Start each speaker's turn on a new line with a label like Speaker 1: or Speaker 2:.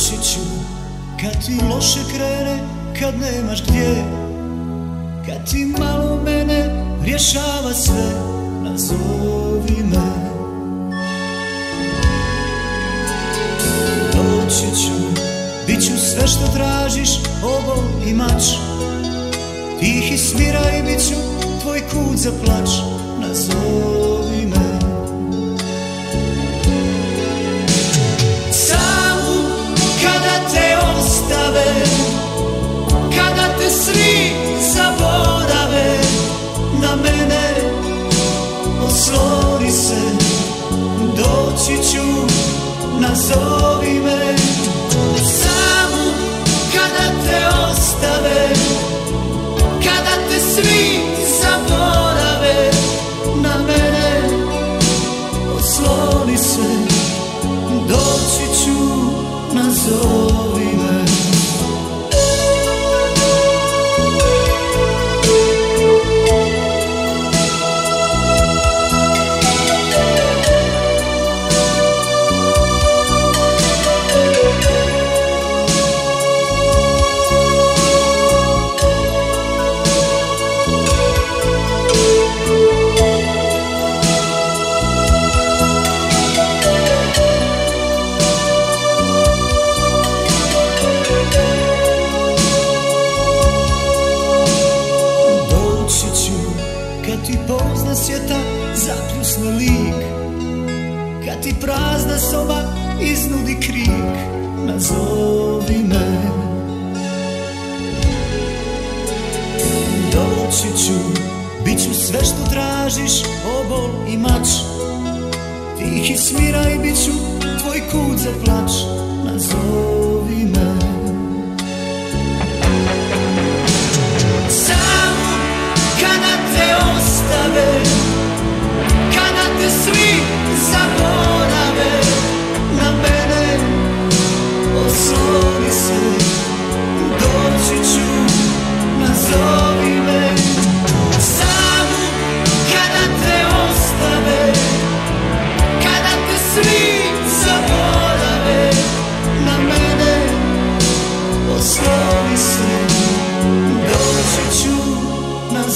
Speaker 1: Doći ću kad ti loše krene Kad nemaš gdje. Kad ti malo mene rješava sve Nazovi me. Doći ću Bit ću sve što tražiš Obol i mač smira i bit ću Tvoj kut za plač Nazovi doći ću, nazovi me. Samo kada te ostave, kada te svi zaborave na mene Osloni se, doći ću, nazovi svijeta zapljusne lik. Kad ti prazna soba iznudi krik. Nazovi me. Doći ću, bit ću sve što tražiš Obol i mač. Tihi smiraj, bit ću tvoj kut za plač. Nazovi me